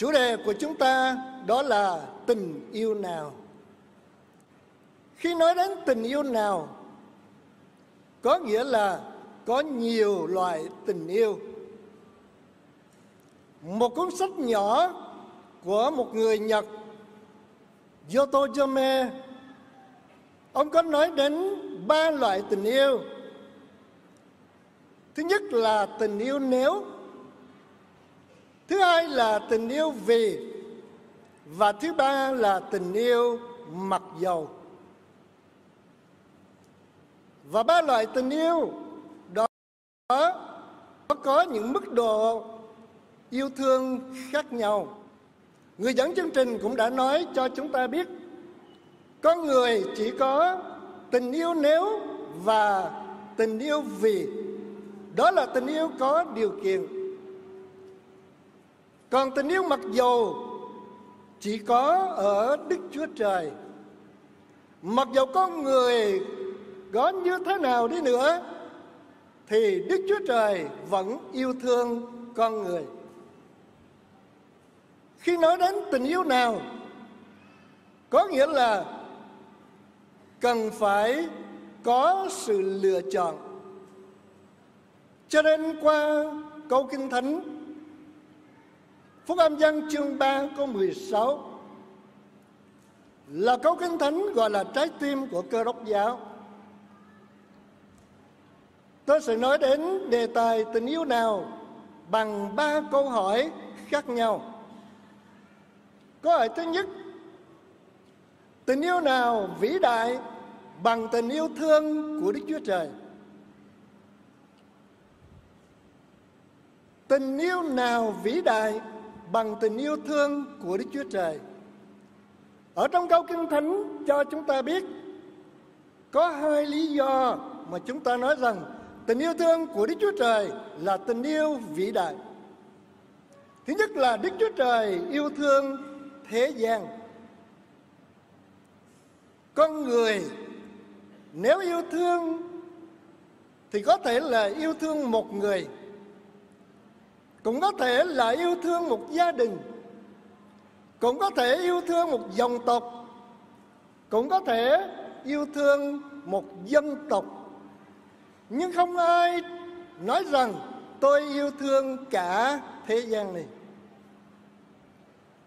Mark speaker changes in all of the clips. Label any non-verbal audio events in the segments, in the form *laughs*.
Speaker 1: Chủ đề của chúng ta đó là tình yêu nào. Khi nói đến tình yêu nào, có nghĩa là có nhiều loại tình yêu. Một cuốn sách nhỏ của một người Nhật, Yoto Jome, ông có nói đến ba loại tình yêu. Thứ nhất là tình yêu nếu thứ hai là tình yêu vì và thứ ba là tình yêu mặc dầu. Và ba loại tình yêu đó có những mức độ yêu thương khác nhau. Người dẫn chương trình cũng đã nói cho chúng ta biết con người chỉ có tình yêu nếu và tình yêu vì. Đó là tình yêu có điều kiện còn tình yêu mặc dầu chỉ có ở Đức Chúa Trời. Mặc dầu con người có như thế nào đi nữa, thì Đức Chúa Trời vẫn yêu thương con người. Khi nói đến tình yêu nào, có nghĩa là cần phải có sự lựa chọn. Cho nên qua câu Kinh Thánh Phúc âm dân chương 3 câu 16 là câu kinh thánh gọi là trái tim của cơ đốc giáo. Tôi sẽ nói đến đề tài tình yêu nào bằng ba câu hỏi khác nhau. Câu hỏi thứ nhất, tình yêu nào vĩ đại bằng tình yêu thương của Đức Chúa Trời? Tình yêu nào vĩ đại bằng tình yêu thương của Đức Chúa Trời. Ở trong câu Kinh Thánh cho chúng ta biết, có hai lý do mà chúng ta nói rằng tình yêu thương của Đức Chúa Trời là tình yêu vĩ đại. Thứ nhất là Đức Chúa Trời yêu thương thế gian. Con người nếu yêu thương thì có thể là yêu thương một người cũng có thể là yêu thương một gia đình. Cũng có thể yêu thương một dòng tộc. Cũng có thể yêu thương một dân tộc. Nhưng không ai nói rằng tôi yêu thương cả thế gian này.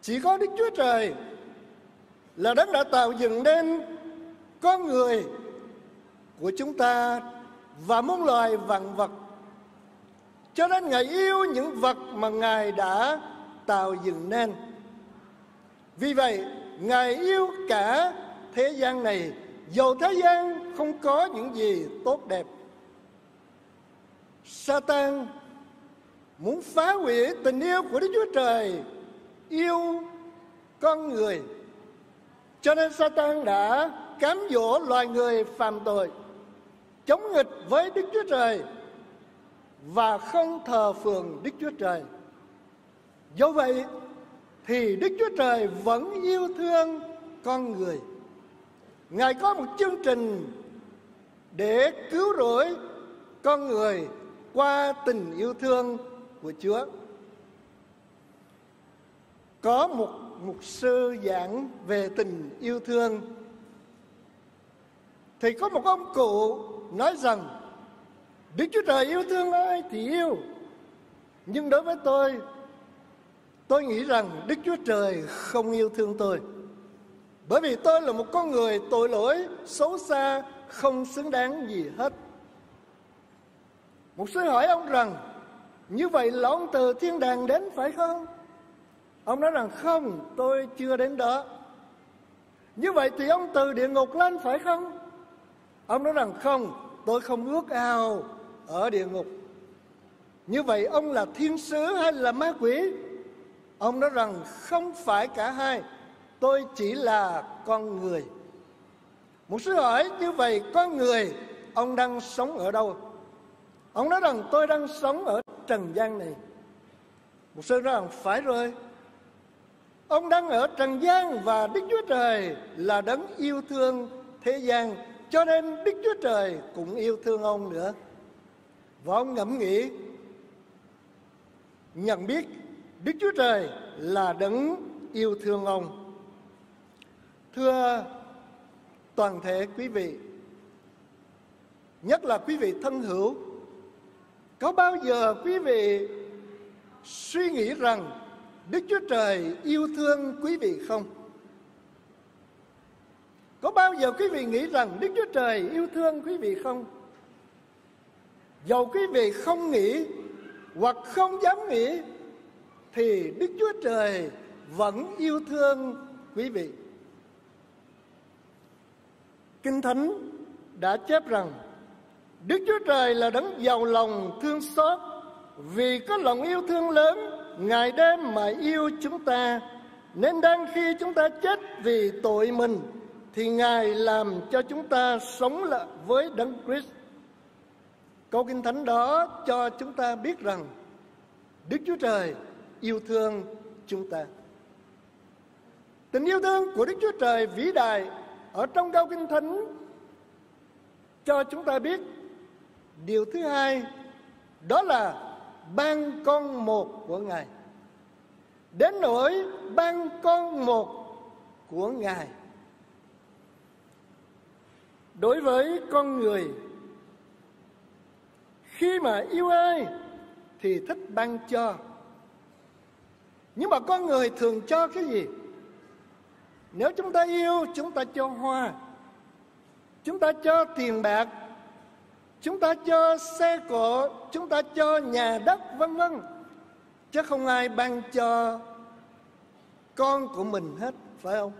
Speaker 1: Chỉ có đức chúa trời là đấng đã tạo dựng nên con người của chúng ta và muôn loài vạn vật cho nên Ngài yêu những vật mà Ngài đã tạo dựng nên. Vì vậy, Ngài yêu cả thế gian này, dầu thế gian không có những gì tốt đẹp. Satan muốn phá hủy tình yêu của Đức Chúa Trời, yêu con người. Cho nên Satan đã cám dỗ loài người phạm tội, chống nghịch với Đức Chúa Trời và không thờ phượng Đức Chúa Trời. Do vậy thì Đức Chúa Trời vẫn yêu thương con người. Ngài có một chương trình để cứu rỗi con người qua tình yêu thương của Chúa. Có một mục sư giảng về tình yêu thương thì có một ông cụ nói rằng Đức Chúa Trời yêu thương ai thì yêu. Nhưng đối với tôi, tôi nghĩ rằng Đức Chúa Trời không yêu thương tôi. Bởi vì tôi là một con người tội lỗi, xấu xa, không xứng đáng gì hết. Một sư hỏi ông rằng, như vậy là ông từ thiên đàng đến phải không? Ông nói rằng không, tôi chưa đến đó. Như vậy thì ông từ địa ngục lên phải không? Ông nói rằng không, tôi không ước ao ở địa ngục. Như vậy ông là thiên sứ hay là ma quỷ? Ông nói rằng không phải cả hai, tôi chỉ là con người. Một sư hỏi, như vậy con người, ông đang sống ở đâu? Ông nói rằng tôi đang sống ở trần gian này. Một sư nói rằng, phải rồi. Ông đang ở trần gian và đức chúa trời là đấng yêu thương thế gian, cho nên đức chúa trời cũng yêu thương ông nữa và ông ngẫm nghĩ nhận biết Đức Chúa Trời là đấng yêu thương ông. Thưa toàn thể quý vị, nhất là quý vị thân hữu, có bao giờ quý vị suy nghĩ rằng Đức Chúa Trời yêu thương quý vị không? Có bao giờ quý vị nghĩ rằng Đức Chúa Trời yêu thương quý vị không? Dầu quý vị không nghĩ hoặc không dám nghĩ, thì Đức Chúa Trời vẫn yêu thương quý vị. Kinh Thánh đã chép rằng, Đức Chúa Trời là đấng giàu lòng thương xót, vì có lòng yêu thương lớn, ngày đêm mà yêu chúng ta, nên đang khi chúng ta chết vì tội mình, thì Ngài làm cho chúng ta sống lại với Đấng Christ. Câu Kinh Thánh đó cho chúng ta biết rằng Đức Chúa Trời yêu thương chúng ta. Tình yêu thương của Đức Chúa Trời vĩ đại ở trong câu Kinh Thánh cho chúng ta biết điều thứ hai, đó là ban con một của Ngài. Đến nỗi ban con một của Ngài. Đối với con người khi mà yêu ai thì thích ban cho. Nhưng mà con người thường cho cái gì? Nếu chúng ta yêu, chúng ta cho hoa. Chúng ta cho tiền bạc. Chúng ta cho xe cộ. Chúng ta cho nhà đất, vân vân. Chứ không ai ban cho con của mình hết, phải không?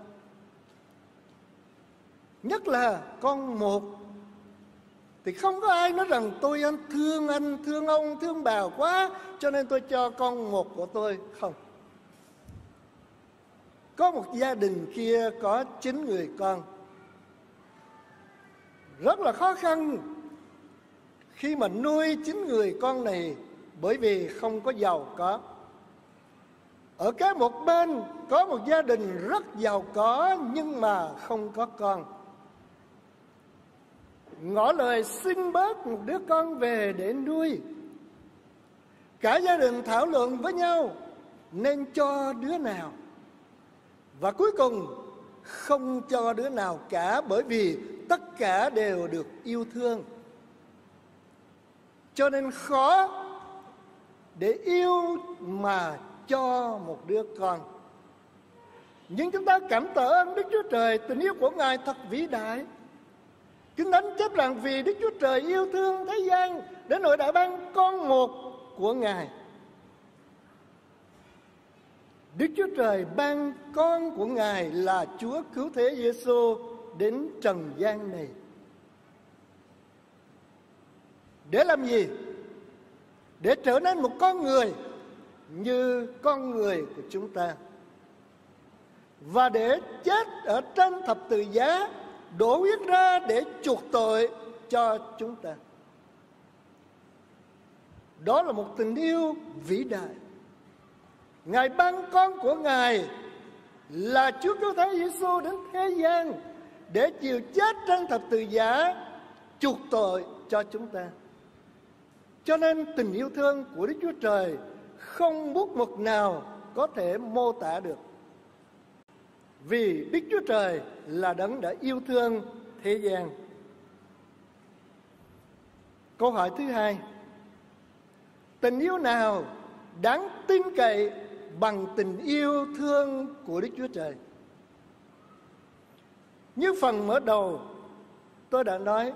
Speaker 1: Nhất là con một thì không có ai nói rằng tôi anh thương anh, thương ông, thương bà quá, cho nên tôi cho con một của tôi. Không. Có một gia đình kia có chín người con. Rất là khó khăn khi mà nuôi chín người con này, bởi vì không có giàu có. Ở cái một bên có một gia đình rất giàu có, nhưng mà không có con ngỏ lời xin bớt một đứa con về để nuôi. Cả gia đình thảo luận với nhau, nên cho đứa nào. Và cuối cùng, không cho đứa nào cả, bởi vì tất cả đều được yêu thương. Cho nên khó để yêu mà cho một đứa con. Nhưng chúng ta cảm tạ ơn Đức Chúa Trời, tình yêu của Ngài thật vĩ đại. Kinh Thánh chép rằng vì Đức Chúa Trời yêu thương thế gian đến nỗi đã ban con một của Ngài. Đức Chúa Trời ban con của Ngài là Chúa cứu thế Giêsu đến trần gian này. Để làm gì? Để trở nên một con người như con người của chúng ta. Và để chết ở trên thập tự giá đổ huyết ra để chuộc tội cho chúng ta. Đó là một tình yêu vĩ đại. Ngài ban con của Ngài là Chúa Cứu Thế Giêsu đến thế gian để chịu chết trên thập tự giá chuộc tội cho chúng ta. Cho nên tình yêu thương của Đức Chúa Trời không bút mực nào có thể mô tả được. Vì Đức Chúa Trời là đấng đã yêu thương thế gian. Câu hỏi thứ hai. Tình yêu nào đáng tin cậy bằng tình yêu thương của Đức Chúa Trời? Như phần mở đầu, tôi đã nói,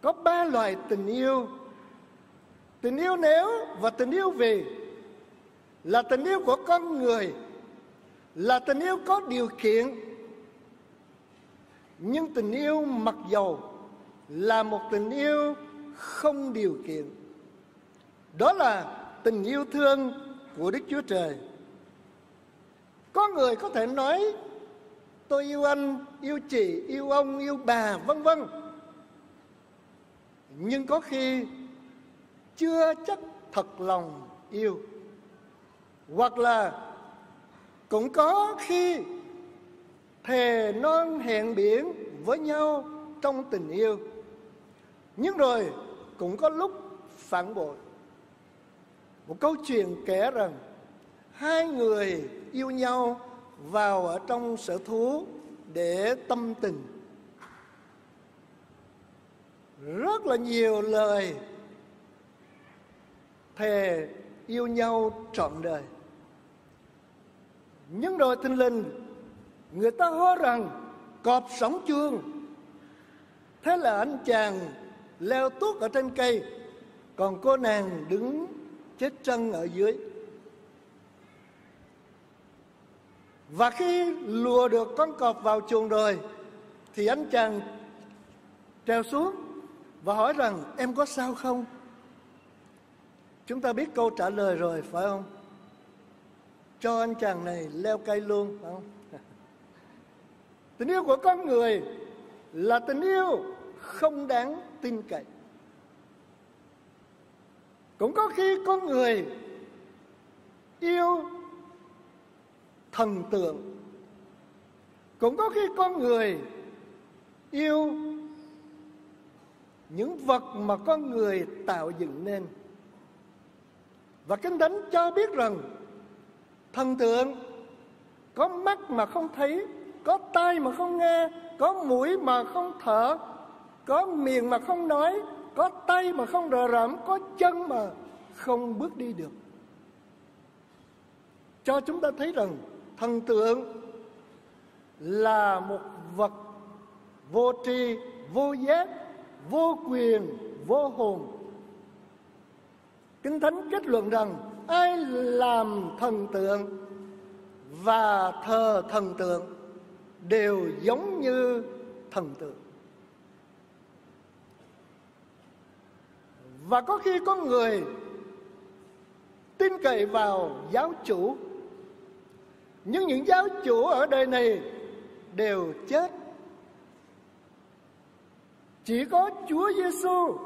Speaker 1: có ba loại tình yêu tình yêu nếu và tình yêu vì là tình yêu của con người là tình yêu có điều kiện. Nhưng tình yêu mặc dầu là một tình yêu không điều kiện. Đó là tình yêu thương của đức chúa trời. Có người có thể nói, tôi yêu anh, yêu chị, yêu ông, yêu bà, vân vân. Nhưng có khi chưa chắc thật lòng yêu. Hoặc là cũng có khi thề non hẹn biển với nhau trong tình yêu. Nhưng rồi cũng có lúc phản bội. Một câu chuyện kể rằng hai người yêu nhau vào ở trong sở thú để tâm tình. Rất là nhiều lời thề yêu nhau trọn đời nhưng rồi thình lình, người ta hô rằng cọp sống chuông thế là anh chàng leo tuốt ở trên cây, còn cô nàng đứng chết chân ở dưới. Và khi lùa được con cọp vào chuồng rồi, thì anh chàng treo xuống và hỏi rằng, em có sao không? Chúng ta biết câu trả lời rồi, phải không? Cho anh chàng này leo cây luôn, phải không? *laughs* Tình yêu của con người là tình yêu không đáng tin cậy. Cũng có khi con người yêu thần tượng. Cũng có khi con người yêu những vật mà con người tạo dựng nên. Và kinh thánh cho biết rằng thần tượng. Có mắt mà không thấy, có tai mà không nghe, có mũi mà không thở, có miệng mà không nói, có tay mà không rờ rẫm, có chân mà không bước đi được. Cho chúng ta thấy rằng thần tượng là một vật vô tri, vô giác, vô quyền, vô hồn. Kinh thánh kết luận rằng ai làm thần tượng và thờ thần tượng đều giống như thần tượng. Và có khi có người tin cậy vào giáo chủ, nhưng những giáo chủ ở đời này đều chết. Chỉ có Chúa Giêsu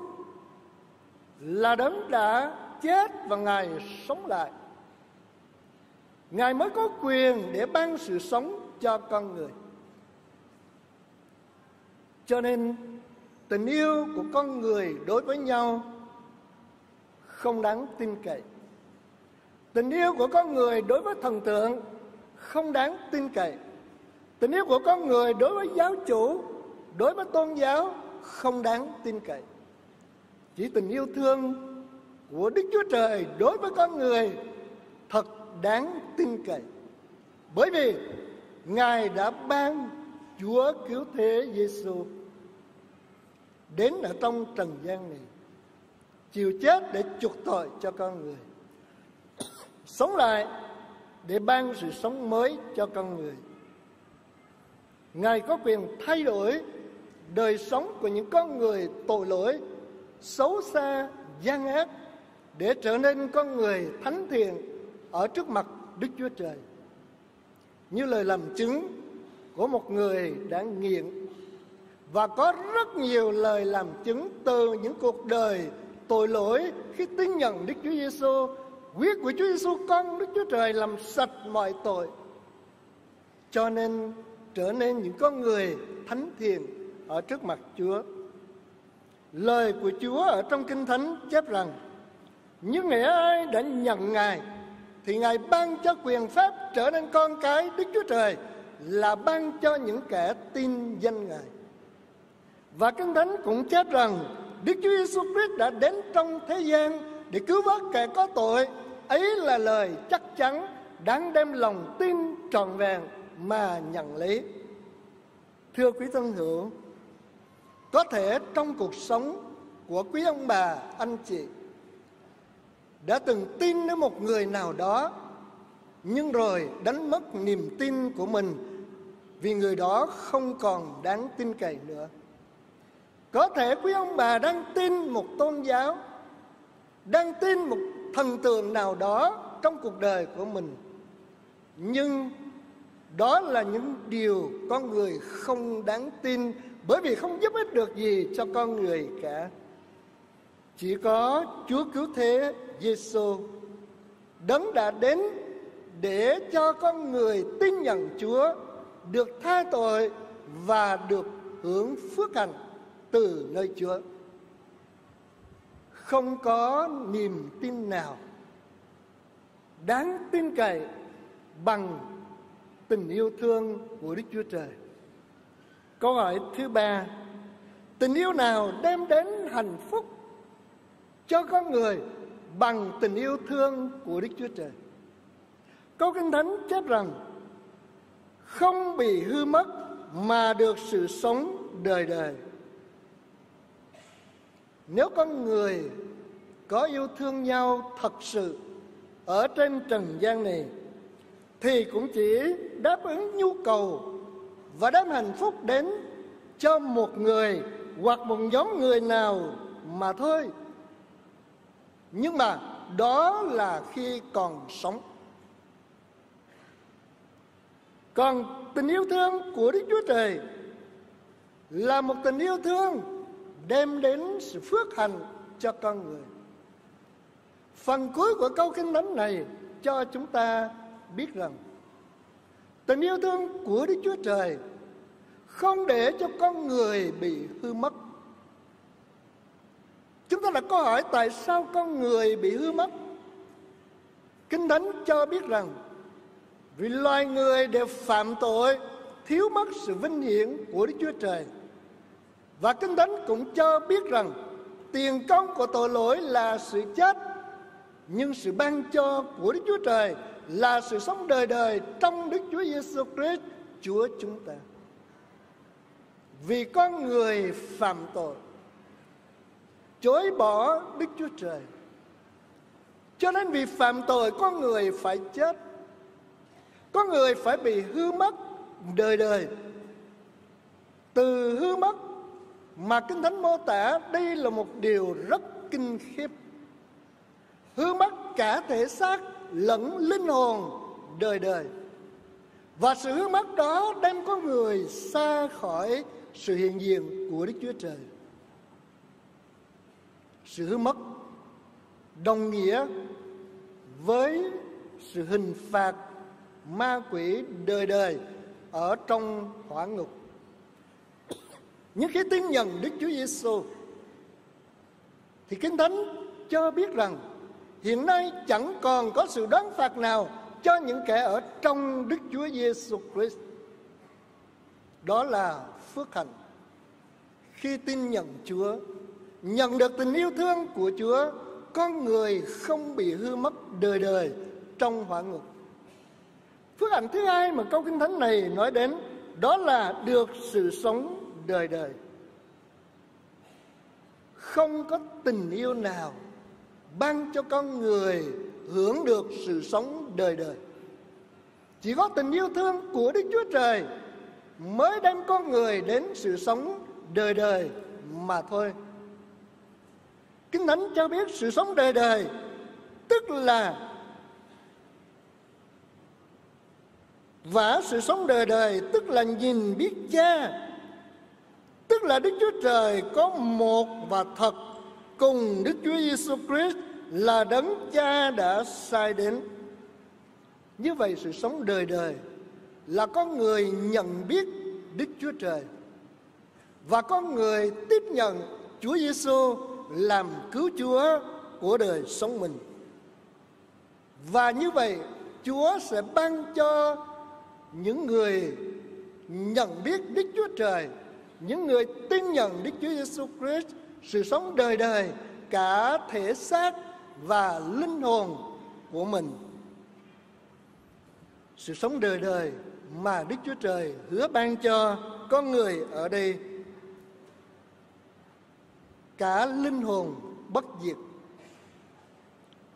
Speaker 1: là đấng đã chết và ngài sống lại. Ngài mới có quyền để ban sự sống cho con người. Cho nên, tình yêu của con người đối với nhau không đáng tin cậy. Tình yêu của con người đối với thần tượng không đáng tin cậy. Tình yêu của con người đối với giáo chủ, đối với tôn giáo không đáng tin cậy. Chỉ tình yêu thương của đức chúa trời đối với con người thật đáng tin cậy. Bởi vì ngài đã ban chúa cứu thế giêsu đến ở trong trần gian này, chịu chết để chuộc tội cho con người, sống lại để ban sự sống mới cho con người. Ngài có quyền thay đổi đời sống của những con người tội lỗi, xấu xa, gian ác để trở nên con người thánh thiện ở trước mặt đức chúa trời như lời làm chứng của một người đã nghiện và có rất nhiều lời làm chứng từ những cuộc đời tội lỗi khi tin nhận Đức Chúa Giêsu, huyết của Chúa Giêsu con Đức Chúa Trời làm sạch mọi tội. Cho nên trở nên những con người thánh thiện ở trước mặt Chúa. Lời của Chúa ở trong Kinh Thánh chép rằng nhưng ngày ai đã nhận Ngài Thì Ngài ban cho quyền phép trở nên con cái Đức Chúa Trời Là ban cho những kẻ tin danh Ngài Và Kinh Thánh cũng chép rằng Đức Chúa Giêsu Christ đã đến trong thế gian để cứu vớt kẻ có tội. Ấy là lời chắc chắn đáng đem lòng tin trọn vẹn mà nhận lấy. Thưa quý thân hữu, có thể trong cuộc sống của quý ông bà, anh chị đã từng tin đến một người nào đó, nhưng rồi đánh mất niềm tin của mình vì người đó không còn đáng tin cậy nữa. Có thể quý ông bà đang tin một tôn giáo, đang tin một thần tượng nào đó trong cuộc đời của mình, nhưng đó là những điều con người không đáng tin bởi vì không giúp ích được gì cho con người cả chỉ có Chúa cứu thế Giêsu đấng đã đến để cho con người tin nhận Chúa được tha tội và được hưởng phước hạnh từ nơi Chúa. Không có niềm tin nào đáng tin cậy bằng tình yêu thương của Đức Chúa Trời. Câu hỏi thứ ba, tình yêu nào đem đến hạnh phúc cho con người bằng tình yêu thương của Đức Chúa Trời? Câu Kinh Thánh chép rằng, không bị hư mất mà được sự sống đời đời. Nếu con người có yêu thương nhau thật sự ở trên trần gian này, thì cũng chỉ đáp ứng nhu cầu và đem hạnh phúc đến cho một người hoặc một nhóm người nào mà thôi. Nhưng mà đó là khi còn sống. Còn tình yêu thương của Đức Chúa Trời là một tình yêu thương đem đến sự phước hạnh cho con người. Phần cuối của câu kinh thánh này cho chúng ta biết rằng tình yêu thương của Đức Chúa Trời không để cho con người bị hư mất là câu hỏi tại sao con người bị hư mất? Kinh Thánh cho biết rằng, vì loài người đều phạm tội, thiếu mất sự vinh hiển của Đức Chúa Trời. Và Kinh Thánh cũng cho biết rằng, tiền công của tội lỗi là sự chết, nhưng sự ban cho của Đức Chúa Trời là sự sống đời đời trong Đức Chúa Giêsu Christ, Chúa chúng ta. Vì con người phạm tội chối bỏ Đức Chúa Trời. Cho nên vì phạm tội con người phải chết. có người phải bị hư mất đời đời. Từ hư mất mà Kinh Thánh mô tả, đây là một điều rất kinh khiếp hư mất cả thể xác lẫn linh hồn đời đời và sự hư mất đó đem con người xa khỏi sự hiện diện của Đức Chúa Trời. Sự mất đồng nghĩa với sự hình phạt ma quỷ đời đời ở trong hỏa ngục. Những khi tin nhận Đức Chúa Giêsu thì Kinh Thánh cho biết rằng hiện nay chẳng còn có sự đoán phạt nào cho những kẻ ở trong Đức Chúa Giêsu Christ. Đó là phước hạnh. Khi tin nhận Chúa, nhận được tình yêu thương của Chúa, con người không bị hư mất đời đời trong hỏa ngục. Phước hạnh thứ hai mà câu kinh thánh này nói đến đó là được sự sống đời đời. Không có tình yêu nào ban cho con người hưởng được sự sống đời đời. Chỉ có tình yêu thương của Đức Chúa Trời mới đem con người đến sự sống đời đời mà thôi. Kinh Thánh cho biết sự sống đời đời, tức là và sự sống đời đời, tức là nhìn biết cha, tức là Đức Chúa Trời có một và thật cùng Đức Chúa Giêsu Christ là đấng cha đã sai đến. Như vậy sự sống đời đời là có người nhận biết Đức Chúa Trời và có người tiếp nhận Chúa Giêsu làm cứu Chúa của đời sống mình. Và như vậy Chúa sẽ ban cho những người nhận biết Đức Chúa Trời, những người tin nhận Đức Chúa Giêsu Christ sự sống đời đời cả thể xác và linh hồn của mình sự sống đời đời mà Đức Chúa Trời hứa ban cho con người ở đây cả linh hồn bất diệt.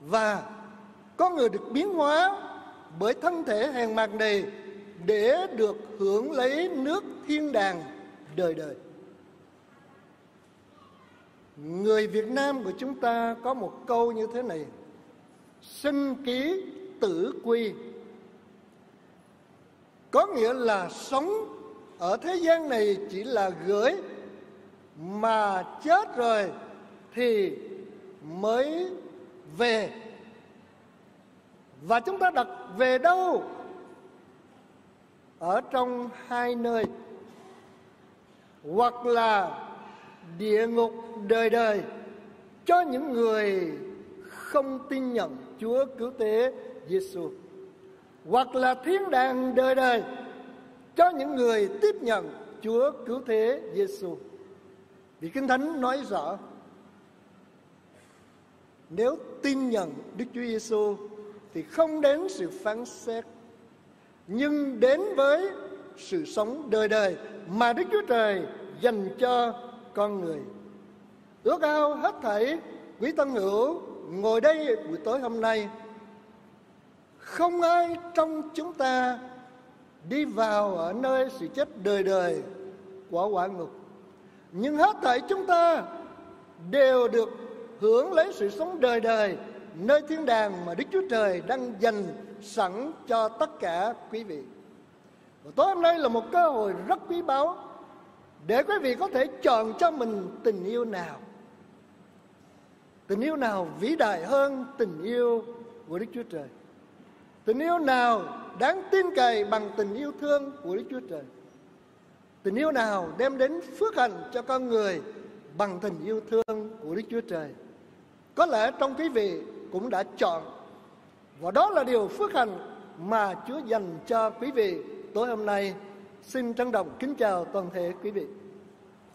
Speaker 1: Và có người được biến hóa bởi thân thể hèn mạc này để được hưởng lấy nước thiên đàng đời đời. Người Việt Nam của chúng ta có một câu như thế này. Sinh ký tử quy. Có nghĩa là sống ở thế gian này chỉ là gửi mà chết rồi thì mới về. Và chúng ta đặt về đâu? Ở trong hai nơi. Hoặc là địa ngục đời đời cho những người không tin nhận Chúa cứu tế Giêsu hoặc là thiên đàng đời đời cho những người tiếp nhận Chúa cứu thế Giêsu. Vì Kinh Thánh nói rõ, nếu tin nhận Đức Chúa Giêsu thì không đến sự phán xét, nhưng đến với sự sống đời đời mà Đức Chúa Trời dành cho con người. Ước ao hết thảy quý tân hữu ngồi đây buổi tối hôm nay không ai trong chúng ta đi vào ở nơi sự chết đời đời của quả ngục nhưng hết thảy chúng ta đều được hưởng lấy sự sống đời đời, nơi thiên đàng mà Đức Chúa Trời đang dành sẵn cho tất cả quý vị. Và tối hôm nay là một cơ hội rất quý báu để quý vị có thể chọn cho mình tình yêu nào. Tình yêu nào vĩ đại hơn tình yêu của Đức Chúa Trời? Tình yêu nào đáng tin cậy bằng tình yêu thương của Đức Chúa Trời? Tình yêu nào đem đến phước hạnh cho con người bằng tình yêu thương của Đức Chúa Trời? Có lẽ trong quý vị cũng đã chọn, và đó là điều phước hạnh mà Chúa dành cho quý vị tối hôm nay. Xin trân trọng kính chào toàn thể quý vị.